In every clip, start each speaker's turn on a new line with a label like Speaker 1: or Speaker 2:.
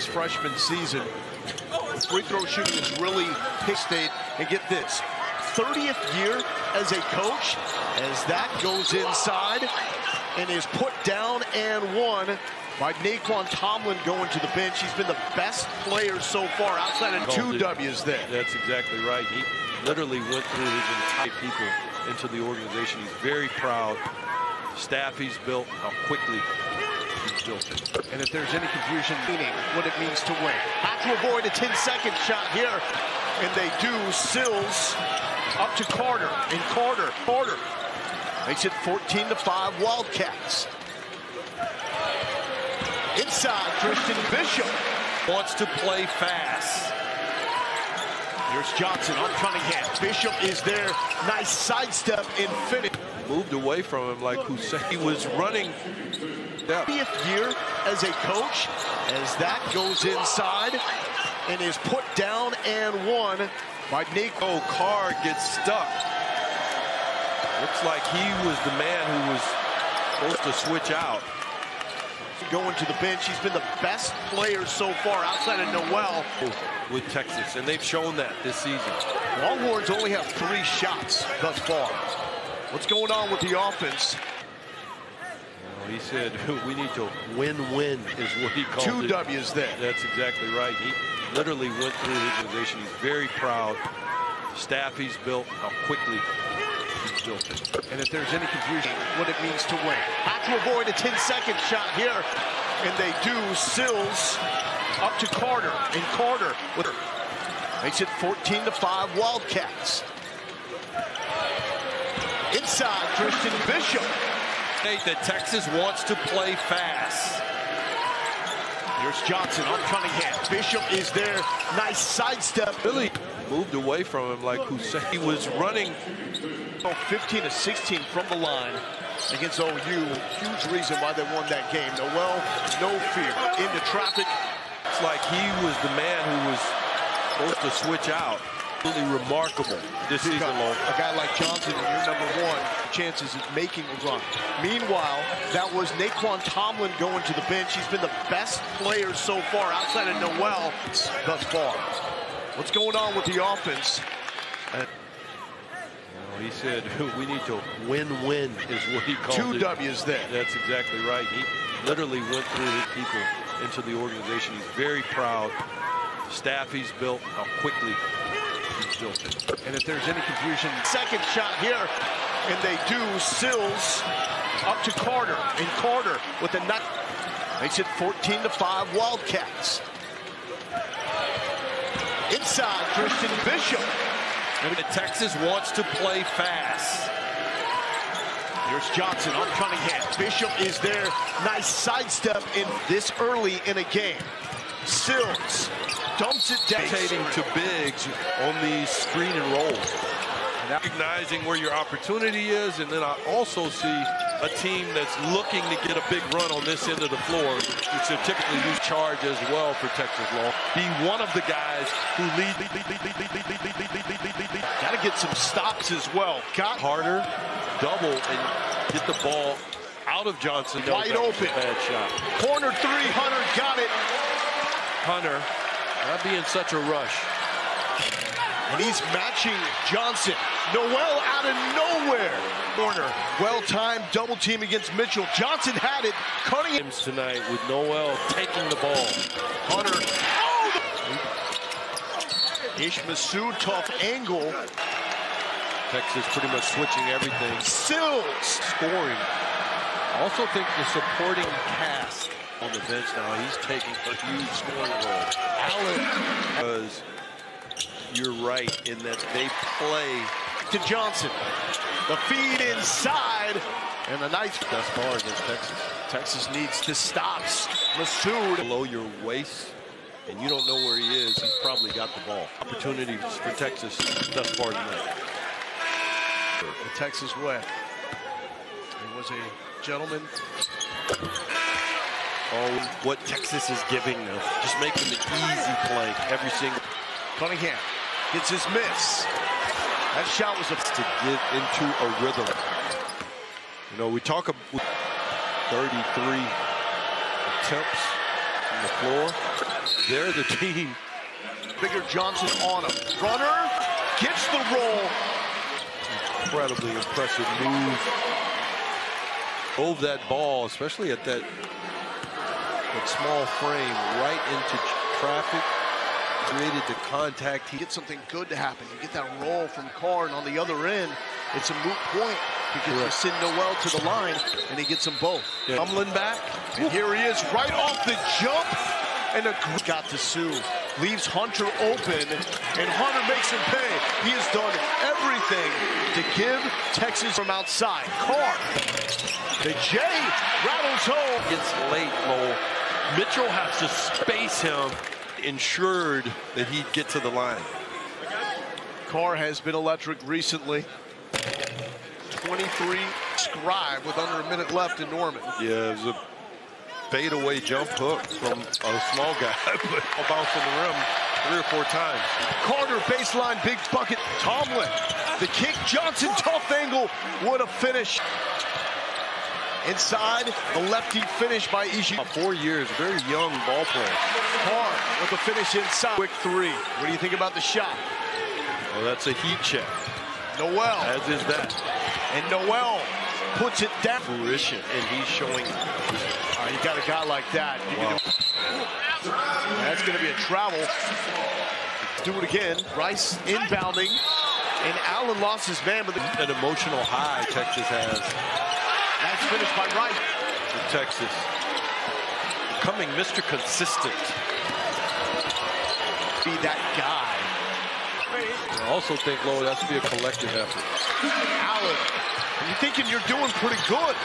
Speaker 1: his freshman season. Free throw shooting is really State. And get this, 30th year as a coach, as that goes inside and is put down and one by Nae'Qwan Tomlin going to the bench. He's been the best player so far outside of two W's there.
Speaker 2: That's exactly right. He literally went through his entire people into the organization. He's very proud. Staff he's built, how quickly he's built it.
Speaker 1: And if there's any confusion, meaning what it means to win. Have to avoid a 10-second shot here. And they do. Sills up to Carter. And Carter, Carter makes it 14 to 5 Wildcats. Inside, Christian Bishop
Speaker 2: wants to play fast.
Speaker 1: Here's Johnson on Cunningham. Bishop is there. Nice sidestep and finish.
Speaker 2: Moved away from him like Hussein. He was running.
Speaker 1: 50th year as a coach as that goes inside and is put down and won by Nico.
Speaker 2: Carr gets stuck. Looks like he was the man who was supposed to switch out.
Speaker 1: Going to the bench. He's been the best player so far outside of Nowell.
Speaker 2: With Texas, and they've shown that this season.
Speaker 1: Longhorns only have three shots thus far. What's going on with the offense?
Speaker 2: Well, he said we need to win-win is what he called
Speaker 1: Two
Speaker 2: it.
Speaker 1: W's there.
Speaker 2: That's exactly right. He literally went through his organization. He's very proud. Staff he's built, how quickly he's built it.
Speaker 1: And if there's any confusion, what it means to win. Have to avoid a 10-second shot here. And they do. Sills up to Carter. And Carter with her. Makes it 14 to 5 Wildcats. Inside, Christian Bishop.
Speaker 2: State that Texas wants to play fast.
Speaker 1: Here's Johnson on Cunningham. Bishop is there. Nice sidestep.
Speaker 2: Really moved away from him like Hussein. He was running.
Speaker 1: 15 to 16 from the line against OU. Huge reason why they won that game. Nowell, no fear. Into traffic.
Speaker 2: It's like he was the man who was supposed to switch out. Really remarkable this season long.
Speaker 1: A guy like Johnson, and you're number one, chances of making a run. Meanwhile, that was Nae'Qwan Tomlin going to the bench. He's been the best player so far outside of Nowell thus far. What's going on with the offense?
Speaker 2: Uh, well, he said we need to win-win is what he called
Speaker 1: Two
Speaker 2: it.
Speaker 1: W's there.
Speaker 2: That's exactly right. He literally went through his people into the organization. He's very proud. Staff he's built, how quickly he's built it.
Speaker 1: And if there's any confusion, second shot here, and they do. Sills up to Carter, and Carter with a nut makes it 14 to 5 Wildcats. Inside, Christian Bishop.
Speaker 2: And Texas wants to play fast.
Speaker 1: Here's Johnson on Cunningham. Bishop is there. Nice sidestep in this early in a game. Sills dumps it down.
Speaker 2: Rotating to Biggs on the screen and rolls. Recognizing where your opportunity is, and then I also see a team that's looking to get a big run on this end of the floor, which they typically use charge as well for Texas Long. Be one of the guys who lead.
Speaker 1: Got to get some stops as well. Got
Speaker 2: harder, double, and get the ball out of Johnson.
Speaker 1: Wide
Speaker 2: that was a
Speaker 1: open.
Speaker 2: Bad shot.
Speaker 1: corner three. Hunter got it.
Speaker 2: Hunter, not be in such a rush.
Speaker 1: And he's matching Johnson. Nowell out of nowhere. Corner. Well-timed double team against Mitchell. Johnson had it. Cunningham.
Speaker 2: Games tonight with Nowell taking the ball.
Speaker 1: Hunter. Oh! Ish Massoud, tough angle.
Speaker 2: Texas pretty much switching everything.
Speaker 1: Sills.
Speaker 2: Scoring. I also think the supporting cast on the bench now, he's taking a huge scoring role.
Speaker 1: Allen
Speaker 2: Because you're right in that they play
Speaker 1: to Johnson. The feed inside. And a nice
Speaker 2: best far against Texas.
Speaker 1: Texas needs to stop. Massoud.
Speaker 2: Below your waist, and you don't know where he is, he's probably got the ball. Opportunities for Texas thus far tonight.
Speaker 1: The Texas way. He was a gentleman.
Speaker 2: Oh, what Texas is giving them. Just making the easy play every single
Speaker 1: Cunningham gets his miss. That shot was a
Speaker 2: to get into a rhythm. You know, we talk about 33 attempts on the floor. They're the team.
Speaker 1: Bigger Johnson on him. Runner gets the roll.
Speaker 2: Incredibly impressive move. Drove that ball, especially at that, that small frame, right into traffic. Created the contact.
Speaker 1: He gets something good to happen. You get that roll from Carr, and on the other end, it's a moot point because you send Nowell to the line, and he gets them both.
Speaker 2: Yeah. Tomlin back.
Speaker 1: And here he is, right off the jump, and a got to Suh. Leaves Hunter open, and Hunter makes him pay. He has done everything to give Texas from outside. Carr, the J rattles home.
Speaker 2: Gets late, Mo. Mitchell has to space him, ensured that he'd get to the line.
Speaker 1: Carr has been electric recently. 23 scribe with under a minute left in Norman.
Speaker 2: Yeah, it was a fadeaway jump hook from a small guy, but a bounce from the rim three or four times.
Speaker 1: Carter baseline, big bucket. Tomlin, the kick. Johnson, tough angle. What a finish. Inside, the lefty finish by Ishi.
Speaker 2: Four years, very young ball player.
Speaker 1: Carr with the finish inside. Quick three. What do you think about the shot?
Speaker 2: Well, that's a heat check.
Speaker 1: Nowell.
Speaker 2: As is that.
Speaker 1: And Nowell puts it down.
Speaker 2: Fruition, and he's showing.
Speaker 1: Uh, you got a guy like that.
Speaker 2: Wow.
Speaker 1: That's going to be a travel. Do it again. Rice inbounding. And Allen lost his man, but the
Speaker 2: an emotional high Texas has.
Speaker 1: Nice finish by Rice.
Speaker 2: For Texas. Becoming Mr. Consistent.
Speaker 1: Be that guy.
Speaker 2: I also think, Lo, that's be a collective effort.
Speaker 1: Allen, you're thinking you're doing pretty good.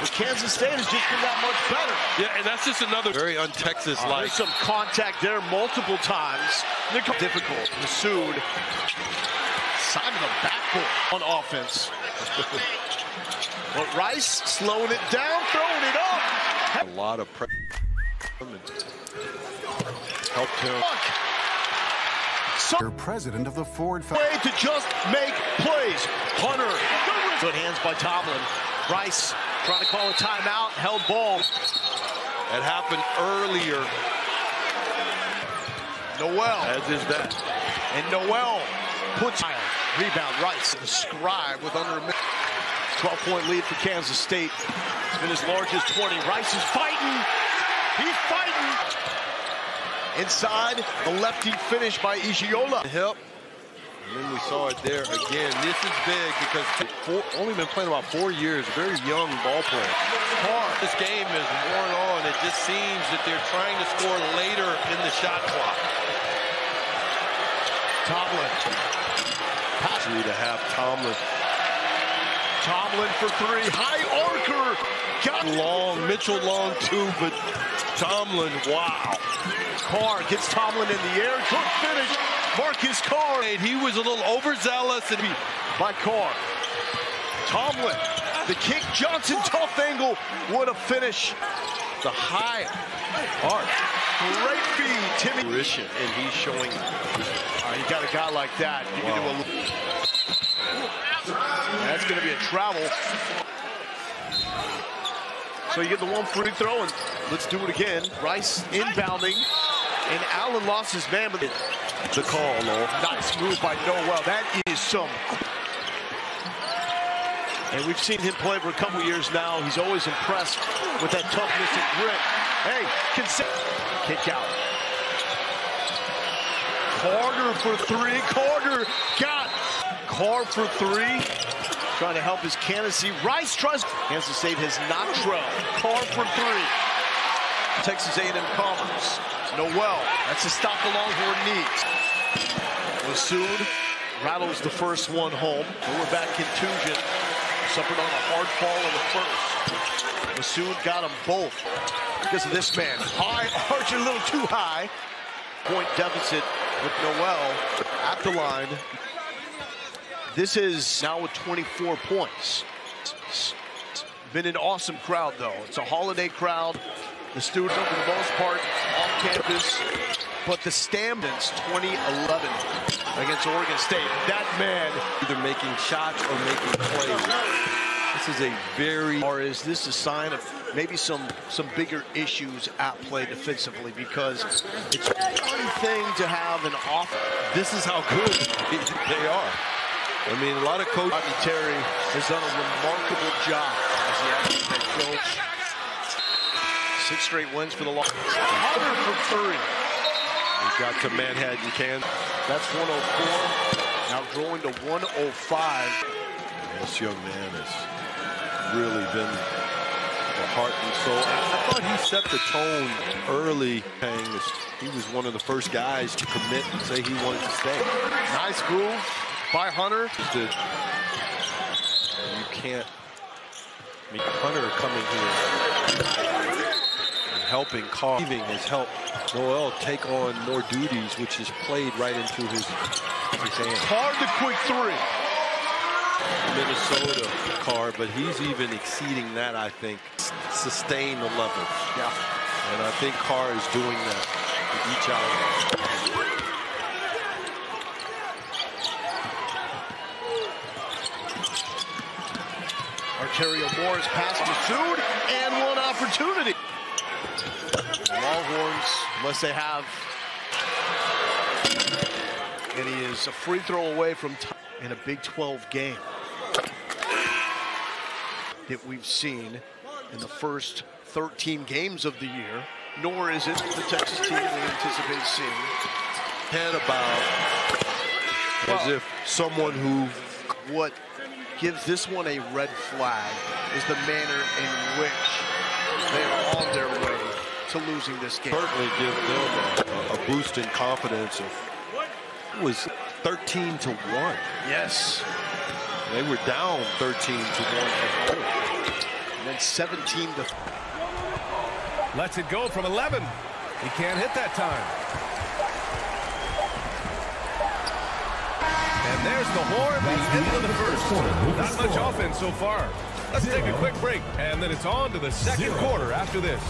Speaker 1: But Kansas State has just been that much better.
Speaker 2: Yeah, and that's just another very un-Texas-like.
Speaker 1: Oh, there's some contact there multiple times. Difficult. Massoud. Side of the backboard on offense. but Rice slowing it down, throwing it up.
Speaker 2: A lot of pressure. Helped him.
Speaker 1: So
Speaker 3: president of the Ford
Speaker 1: way to just make plays. Hunter. Good hands by Tomlin. Rice trying to call a timeout. Held ball.
Speaker 2: It happened earlier.
Speaker 1: Nowell.
Speaker 2: As is that.
Speaker 1: And Nowell puts rebound. Rice. The scribe with under a minute. 12-point lead for Kansas State. It's been as large as 20. Rice is fighting. He's fighting. Inside, the lefty finish by Iyiola.
Speaker 2: Help. And then we saw it there again. This is big because four, only been playing about four years. Very young ball player.
Speaker 1: Carr.
Speaker 2: This game is worn on. It just seems that they're trying to score later in the shot clock.
Speaker 1: Tomlin.
Speaker 2: Pass to have Tomlin.
Speaker 1: Tomlin for three. High archer. Got
Speaker 2: long. Mitchell long too, but Tomlin, wow.
Speaker 1: Carr gets Tomlin in the air. Good finish. Marcus Carr.
Speaker 2: He was a little overzealous and he
Speaker 1: by Carr. Tomlin. The kick. Johnson tough angle. What a finish.
Speaker 2: The high arc.
Speaker 1: Great feed, Timmy.
Speaker 2: And he's showing.
Speaker 1: Uh, you got a guy like that. You
Speaker 2: wow.
Speaker 1: can do a. That's going to be a travel. So you get the one free throw, and let's do it again. Rice inbounding, and Allen lost his man, but
Speaker 2: the call, Lowell.
Speaker 1: Nice move by Nowell. That is some. And we've seen him play for a couple years now. He's always impressed with that toughness and grit. Hey. Kick out. Carter for three. Carter got Carr for three. Trying to help his candidacy. Rice tries. Kansas State has not trailed. Carr for three. Texas A&M Commerce. Nowell. That's a stop the Longhorn needs. Massoud rattles the first one home. Lower back contusion. Suffered on a hard fall in the first. Massoud got them both because of this man. High, arch a little too high. Point deficit with Nowell at the line. This is now with 24 points. It's been an awesome crowd, though. It's a holiday crowd. The students, for the most part, off campus. But the Stamdens 2011 against Oregon State. That man
Speaker 2: either making shots or making plays. This is a very
Speaker 1: or is this a sign of maybe some some bigger issues at play defensively because it's one thing to have an off.
Speaker 2: This is how good they are. I mean, a lot of coaches.
Speaker 1: Rodney Terry has done a remarkable job as the coach. Six straight wins for the Lions. Hunter for three.
Speaker 2: We got to Manhattan, Kansas.
Speaker 1: That's 104. Now growing to 105.
Speaker 2: This young man has really been the heart and soul. I thought he set the tone early. He was one of the first guys to commit and say he wanted to stay.
Speaker 1: Nice move by Hunter.
Speaker 2: You can't. I mean, Hunter coming here and helping Carr. Leaving has helped Nowell take on more duties, which is played right into his, his hands.
Speaker 1: Hard the quick three.
Speaker 2: Minnesota Carr, but he's even exceeding that, I think. Sustain the level.
Speaker 1: Yeah.
Speaker 2: And I think Carr is doing that with each hour.
Speaker 1: Arterio Morris pass Massoud and one opportunity. Longhorns, unless they have, and he is a free throw away from in a Big 12 game that we've seen in the first 13 games of the year, nor is it the Texas team we anticipate seeing.
Speaker 2: Head about well, as if someone who
Speaker 1: what gives this one a red flag is the manner in which they are on their way to losing this game.
Speaker 2: Certainly give them a, a boost in confidence. It was 13 to 1.
Speaker 1: Yes.
Speaker 2: They were down 13 to 1.
Speaker 1: And then 17 to
Speaker 3: Lets it go from 11. He can't hit that time. There's the horn, the end of the first. Not much offense so far. Let's take a quick break, and then it's on to the second quarter after this.